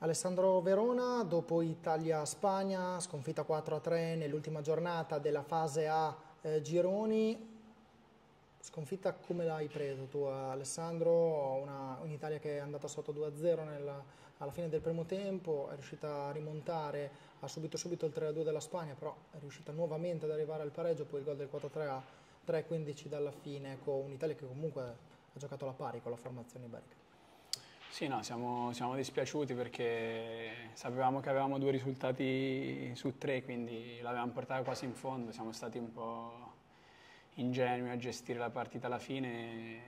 Alessandro Verona, dopo Italia-Spagna, sconfitta 4-3 nell'ultima giornata della fase A eh, Gironi, sconfitta come l'hai preso tu Alessandro? Una, Un'Italia che è andata sotto 2-0 alla fine del primo tempo, è riuscita a rimontare, ha subito subito il 3-2 della Spagna, però è riuscita nuovamente ad arrivare al pareggio, poi il gol del 4-3 a 3-15 dalla fine, con un'Italia che comunque ha giocato alla pari con la formazione iberica. Sì, no, siamo, siamo, dispiaciuti perché sapevamo che avevamo due risultati su tre, quindi l'avevamo portata quasi in fondo, siamo stati un po' ingenui a gestire la partita alla fine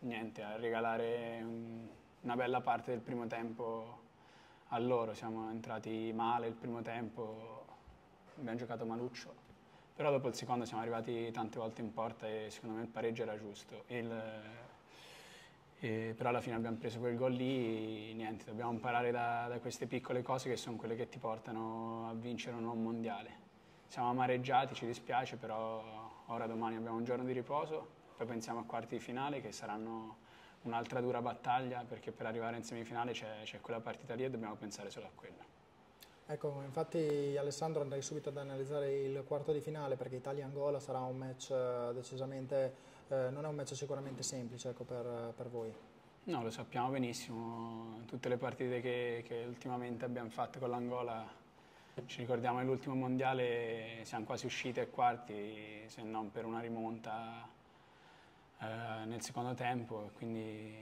niente, a regalare un, una bella parte del primo tempo a loro, siamo entrati male il primo tempo, abbiamo giocato maluccio, però dopo il secondo siamo arrivati tante volte in porta e secondo me il pareggio era giusto. Il, e, però alla fine abbiamo preso quel gol lì, niente, dobbiamo imparare da, da, queste piccole cose che sono quelle che ti portano a vincere un mondiale. Siamo amareggiati, ci dispiace, però ora domani abbiamo un giorno di riposo, poi pensiamo a quarti di finale che saranno un'altra dura battaglia perché per arrivare in semifinale c'è quella partita lì e dobbiamo pensare solo a quella. Ecco, infatti Alessandro andrei subito ad analizzare il quarto di finale perché Italia-Angola sarà un match eh, decisamente, eh, non è un match sicuramente semplice ecco, per, per, voi. No, lo sappiamo benissimo, tutte le partite che, che ultimamente abbiamo fatto con l'Angola, ci ricordiamo nell'ultimo mondiale siamo quasi usciti ai quarti se non per una rimonta eh, nel secondo tempo, quindi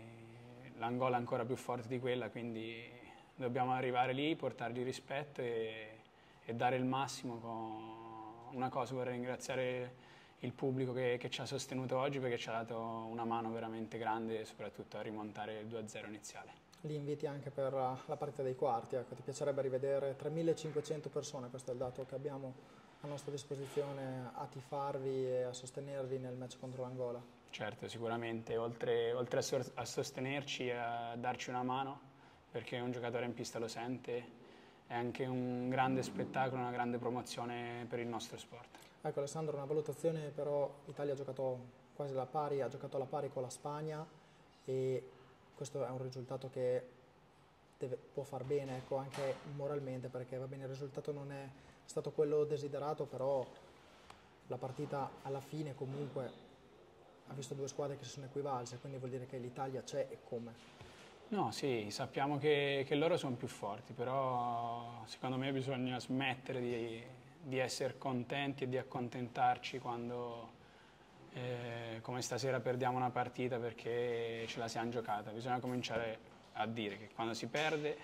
l'Angola è ancora più forte di quella, quindi dobbiamo arrivare lì, portargli rispetto e, e dare il massimo. Con... Una cosa vorrei ringraziare il pubblico che, che, ci ha sostenuto oggi perché ci ha dato una mano veramente grande soprattutto a rimontare il 2-0 iniziale. Li inviti anche per la partita dei quarti, ecco, ti piacerebbe rivedere 3.500 persone, questo è il dato che abbiamo a nostra disposizione a tifarvi e a sostenervi nel match contro l'Angola. Certo, sicuramente, oltre, oltre a, a sostenerci e a darci una mano, perché un giocatore in pista lo sente, è anche un grande spettacolo, una grande promozione per il nostro sport. Ecco Alessandro, una valutazione però, l'Italia ha giocato quasi alla pari, ha giocato alla pari con la Spagna e questo è un risultato che deve, può far bene ecco, anche moralmente perché va bene, il risultato non è stato quello desiderato, però la partita alla fine comunque ha visto due squadre che si sono equivalse, quindi vuol dire che l'Italia c'è e come. No, sì, sappiamo che, che loro sono più forti, però secondo me bisogna smettere di, di essere contenti e di accontentarci quando, eh, come stasera, perdiamo una partita perché ce la siamo giocata. Bisogna cominciare a dire che quando si perde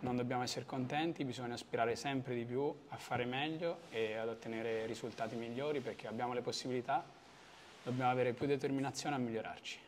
non dobbiamo essere contenti, bisogna aspirare sempre di più a fare meglio e ad ottenere risultati migliori perché abbiamo le possibilità, dobbiamo avere più determinazione a migliorarci.